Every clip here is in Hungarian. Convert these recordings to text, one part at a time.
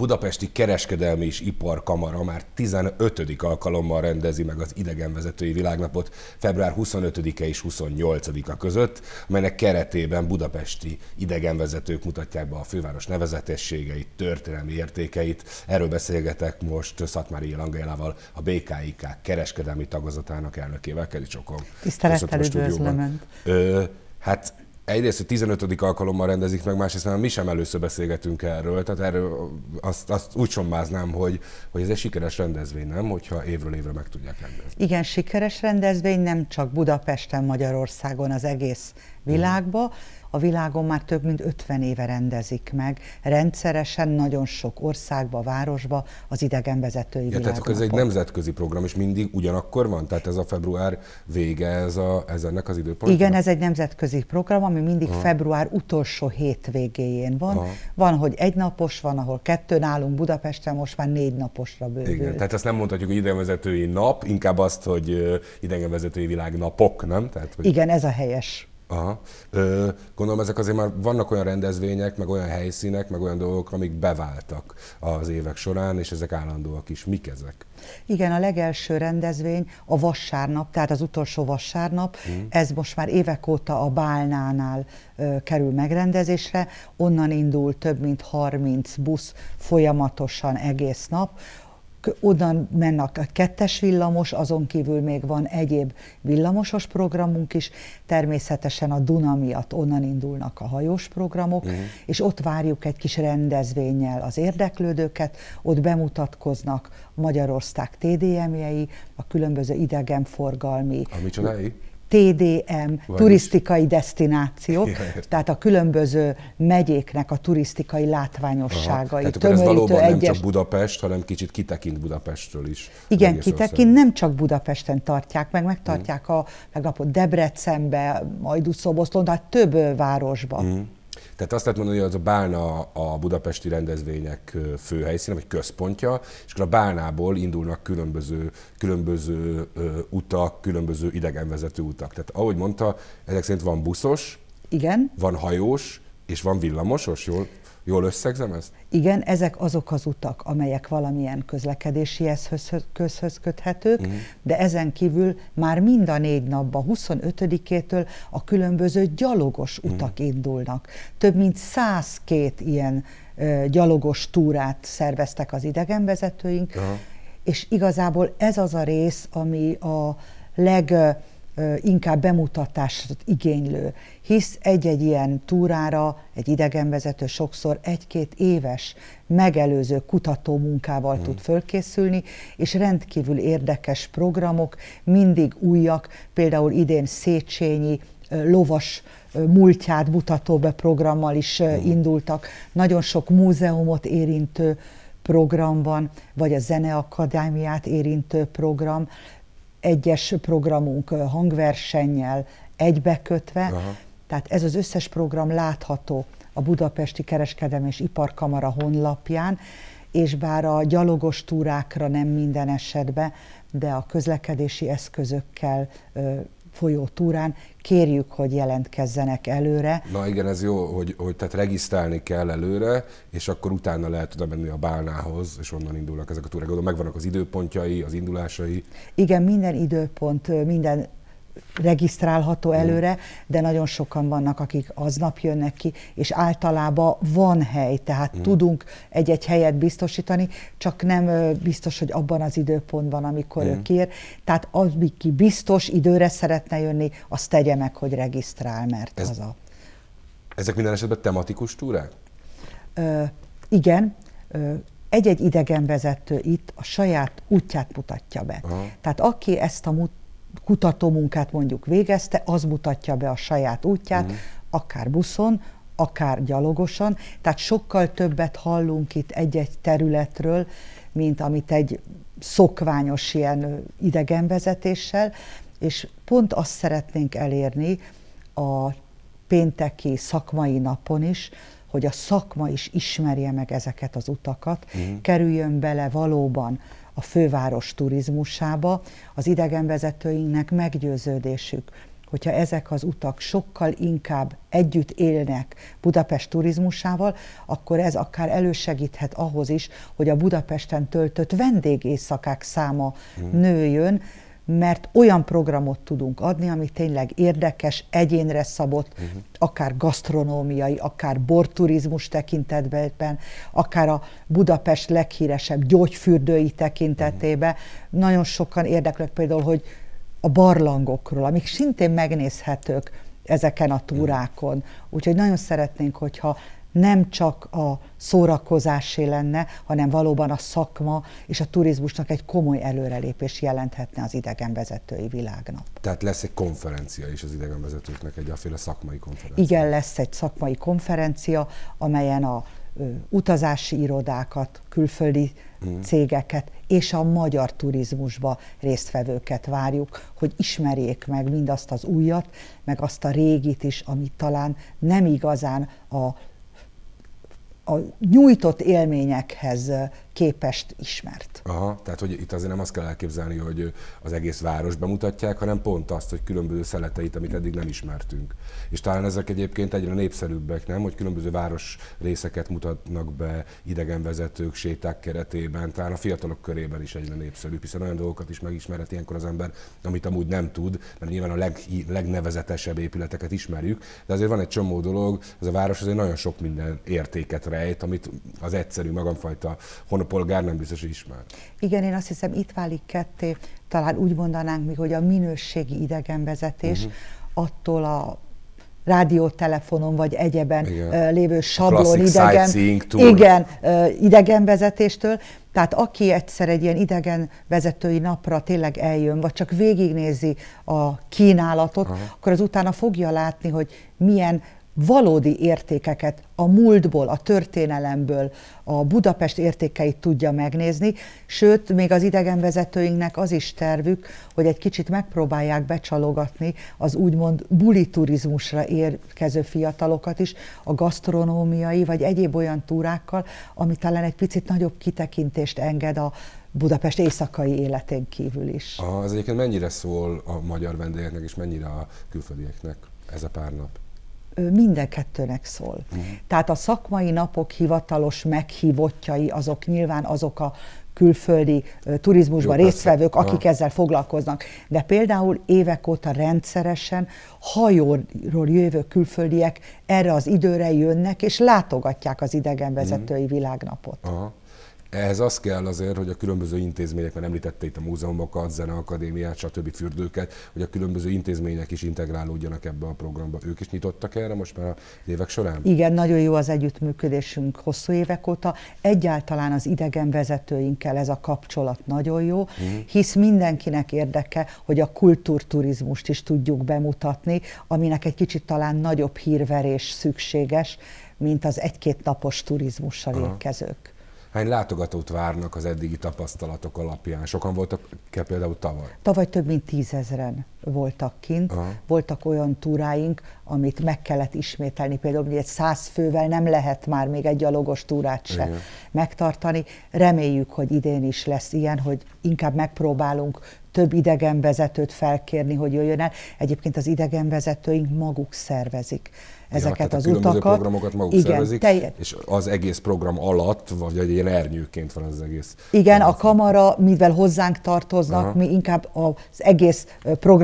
Budapesti Kereskedelmi és Iparkamara már 15. alkalommal rendezi meg az idegenvezetői világnapot február 25-e és 28-a között, amelynek keretében budapesti idegenvezetők mutatják be a főváros nevezetességeit, történelmi értékeit. Erről beszélgetek most Szatmári Langélával, a BKIK kereskedelmi tagozatának elnökével. Kedi Csokom. Tisztelettel üdvözlöm Hát egyrészt a 15. alkalommal rendezik meg, másrészt már mi sem először beszélgetünk erről, tehát erről azt, azt úgy sommáznám, hogy, hogy ez egy sikeres rendezvény, nem? Hogyha évről évre meg tudják rendezni. Igen, sikeres rendezvény nem csak Budapesten, Magyarországon, az egész világban. Hmm a világon már több mint 50 éve rendezik meg, rendszeresen, nagyon sok országba, városba az idegenvezetői ja, Tehát ez egy nemzetközi program, és mindig ugyanakkor van? Tehát ez a február vége, ez, a, ez ennek az időpontja? Igen, ez egy nemzetközi program, ami mindig Aha. február utolsó hétvégéjén van. Aha. Van, hogy egy napos, van, ahol kettő nálunk Budapesten, most már négy naposra bővül. Igen, tehát ezt nem mondhatjuk, hogy idegenvezetői nap, inkább azt, hogy idegenvezetői világnapok, nem? Tehát, hogy... Igen, ez a helyes. Aha. Ö, gondolom ezek azért már vannak olyan rendezvények, meg olyan helyszínek, meg olyan dolgok, amik beváltak az évek során, és ezek állandóak is. Mik ezek? Igen, a legelső rendezvény a vasárnap, tehát az utolsó vasárnap, mm. ez most már évek óta a Bálnánál ö, kerül megrendezésre, onnan indul több mint 30 busz folyamatosan egész nap, onnan mennek a kettes villamos, azon kívül még van egyéb villamosos programunk is, természetesen a Duna miatt onnan indulnak a hajós programok, uh-huh. és ott várjuk egy kis rendezvényel az érdeklődőket, ott bemutatkoznak Magyarország TDM-jei, a különböző idegenforgalmi... A micsodái? TDM, Vagy turisztikai is. destinációk, ja, tehát a különböző megyéknek a turisztikai látványosságai. Aha. Tehát ez valóban egyes... nem csak Budapest, hanem kicsit kitekint Budapestről is. Igen, kitekint, nem csak Budapesten tartják meg, megtartják hmm. a meglapott Debrecenbe, majd Szoboszlón, tehát több városban. Hmm. Tehát azt lehet mondani, hogy az a Bálna a budapesti rendezvények főhelyszíne, vagy központja, és akkor a Bálnából indulnak különböző, különböző utak, különböző idegenvezető utak. Tehát ahogy mondta, ezek szerint van buszos, Igen. van hajós, és van villamosos, jól Jól összegzem ezt? Igen, ezek azok az utak, amelyek valamilyen közlekedési eszközhöz köthetők, uh-huh. de ezen kívül már mind a négy napban, 25-től a különböző gyalogos uh-huh. utak indulnak. Több mint 102 ilyen uh, gyalogos túrát szerveztek az idegenvezetőink, uh-huh. és igazából ez az a rész, ami a leg inkább bemutatást igénylő, hisz egy-egy ilyen túrára egy idegenvezető sokszor egy-két éves megelőző kutató munkával hmm. tud fölkészülni, és rendkívül érdekes programok, mindig újak, például idén Széchenyi lovas múltját mutató be programmal is hmm. indultak, nagyon sok múzeumot érintő program van, vagy a Zeneakadémiát érintő program, egyes programunk hangversennyel egybekötve, Aha. tehát ez az összes program látható a Budapesti Kereskedelmi és Iparkamara honlapján, és bár a gyalogos túrákra nem minden esetben, de a közlekedési eszközökkel folyó túrán, kérjük, hogy jelentkezzenek előre. Na igen, ez jó, hogy, hogy tehát regisztrálni kell előre, és akkor utána lehet oda menni a Bálnához, és onnan indulnak ezek a túrák. Megvannak az időpontjai, az indulásai. Igen, minden időpont, minden regisztrálható előre, de nagyon sokan vannak, akik aznap jönnek ki, és általában van hely, tehát mm. tudunk egy-egy helyet biztosítani, csak nem biztos, hogy abban az időpontban, amikor mm. ő kér. Tehát az, ki biztos időre szeretne jönni, azt tegye meg, hogy regisztrál, mert Ez, az a... Ezek minden esetben tematikus túrák? Ö, igen. Ö, egy-egy idegenvezető itt a saját útját mutatja be. Aha. Tehát aki ezt a mut, kutatómunkát mondjuk végezte, az mutatja be a saját útját, uh-huh. akár buszon, akár gyalogosan, tehát sokkal többet hallunk itt egy-egy területről, mint amit egy szokványos ilyen idegenvezetéssel, és pont azt szeretnénk elérni a pénteki szakmai napon is, hogy a szakma is ismerje meg ezeket az utakat, uh-huh. kerüljön bele valóban a főváros turizmusába, az idegenvezetőinknek meggyőződésük, hogyha ezek az utak sokkal inkább együtt élnek Budapest turizmusával, akkor ez akár elősegíthet ahhoz is, hogy a Budapesten töltött vendégészakák száma hmm. nőjön, mert olyan programot tudunk adni, ami tényleg érdekes, egyénre szabott, uh-huh. akár gasztronómiai, akár borturizmus tekintetben, akár a Budapest leghíresebb gyógyfürdői tekintetében. Uh-huh. Nagyon sokan érdeklek például, hogy a barlangokról, amik szintén megnézhetők ezeken a túrákon. Úgyhogy nagyon szeretnénk, hogyha nem csak a szórakozásé lenne, hanem valóban a szakma és a turizmusnak egy komoly előrelépés jelenthetne az idegenvezetői világnap. Tehát lesz egy konferencia is az idegenvezetőknek, egy aféle szakmai konferencia. Igen, lesz egy szakmai konferencia, amelyen a ö, utazási irodákat, külföldi hmm. cégeket és a magyar turizmusba résztvevőket várjuk, hogy ismerjék meg mindazt az újat, meg azt a régit is, ami talán nem igazán a a nyújtott élményekhez képest ismert. Aha, tehát hogy itt azért nem azt kell elképzelni, hogy az egész város bemutatják, hanem pont azt, hogy különböző szeleteit, amit eddig nem ismertünk. És talán ezek egyébként egyre népszerűbbek, nem? Hogy különböző város részeket mutatnak be idegenvezetők, séták keretében, talán a fiatalok körében is egyre népszerűbb, hiszen olyan dolgokat is megismerhet ilyenkor az ember, amit amúgy nem tud, mert nyilván a leg, legnevezetesebb épületeket ismerjük, de azért van egy csomó dolog, ez a város azért nagyon sok minden értéket rejt, amit az egyszerű magamfajta honopolgár nem biztos, hogy ismer. Igen, én azt hiszem itt válik ketté, talán úgy mondanánk mi, hogy a minőségi idegenvezetés uh-huh. attól a rádiótelefonon vagy egyeben Igen. lévő sablon idegen, igen, idegenvezetéstől. Tehát aki egyszer egy ilyen idegenvezetői napra tényleg eljön, vagy csak végignézi a kínálatot, Aha. akkor az utána fogja látni, hogy milyen valódi értékeket a múltból, a történelemből, a Budapest értékeit tudja megnézni, sőt, még az idegenvezetőinknek az is tervük, hogy egy kicsit megpróbálják becsalogatni az úgymond buli turizmusra érkező fiatalokat is, a gasztronómiai vagy egyéb olyan túrákkal, ami talán egy picit nagyobb kitekintést enged a Budapest éjszakai életén kívül is. Ez egyébként mennyire szól a magyar vendégeknek és mennyire a külföldieknek ez a pár nap? Minden kettőnek szól. Uh-huh. Tehát a szakmai napok hivatalos meghívottjai, azok nyilván azok a külföldi uh, turizmusban Jó, résztvevők, akik Aha. ezzel foglalkoznak. De például évek óta rendszeresen hajóról jövő külföldiek erre az időre jönnek, és látogatják az idegenvezetői uh-huh. világnapot. Aha. Ehhez az kell azért, hogy a különböző intézmények, mert említette itt a múzeumokat, zeneakadémiát, stb. fürdőket, hogy a különböző intézmények is integrálódjanak ebbe a programba. Ők is nyitottak erre most már a évek során? Igen, nagyon jó az együttműködésünk hosszú évek óta. Egyáltalán az idegenvezetőinkkel ez a kapcsolat nagyon jó, hmm. hisz mindenkinek érdeke, hogy a kultúrturizmust is tudjuk bemutatni, aminek egy kicsit talán nagyobb hírverés szükséges, mint az egy-két napos turizmussal Aha. érkezők. Hány látogatót várnak az eddigi tapasztalatok alapján? Sokan voltak kell például tavaly? Tavaly több mint tízezren voltak kint. Aha. Voltak olyan túráink, amit meg kellett ismételni. Például, hogy egy száz fővel nem lehet már még egy gyalogos túrát se Igen. megtartani. Reméljük, hogy idén is lesz ilyen, hogy inkább megpróbálunk több idegenvezetőt felkérni, hogy jöjjön el. Egyébként az idegenvezetőink maguk szervezik ezeket ja, az utakat. programokat maguk Igen, szervezik, telje... és az egész program alatt, vagy egy ilyen ernyőként van az egész. Igen, a kamara, mivel hozzánk tartoznak, Aha. mi inkább az egész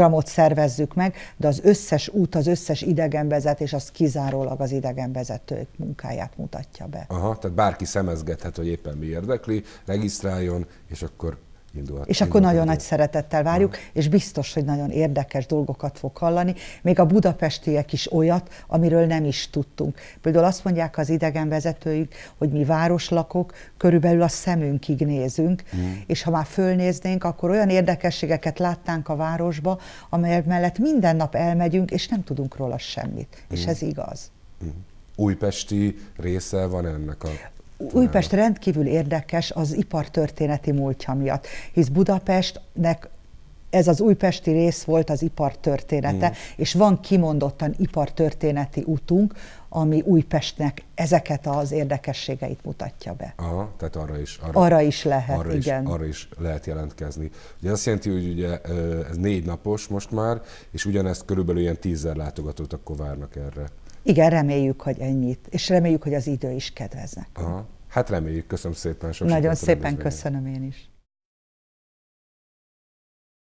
programot szervezzük meg, de az összes út, az összes idegenvezetés, az kizárólag az idegenvezetők munkáját mutatja be. Aha, tehát bárki szemezgethet, hogy éppen mi érdekli, regisztráljon, és akkor indulhat. És akkor nagyon nagy szeretettel várjuk, ha. és biztos, hogy nagyon érdekes dolgokat fog hallani. Még a budapestiek is olyat, amiről nem is tudtunk. Például azt mondják az idegenvezetőik, hogy mi városlakok körülbelül a szemünkig nézünk, mm. és ha már fölnéznénk, akkor olyan érdekességeket láttánk a városba, amelyek mellett minden nap elmegyünk, és nem tudunk róla semmit. Mm. És ez igaz. Mm. Újpesti része van ennek a Újpest rendkívül érdekes az ipartörténeti múltja miatt, hisz Budapestnek ez az újpesti rész volt az ipartörténete, mm. és van kimondottan ipartörténeti útunk, ami Újpestnek ezeket az érdekességeit mutatja be. Aha, tehát arra is, arra, arra is lehet, arra igen. Is, arra is lehet jelentkezni. Ugye azt jelenti, hogy ugye ez négy napos most már, és ugyanezt körülbelül ilyen tízzer látogatót akkor várnak erre. Igen, reméljük, hogy ennyit, és reméljük, hogy az idő is kedveznek. Aha. Hát reméljük, köszönöm szépen. Sok Nagyon szépen köszönöm én is.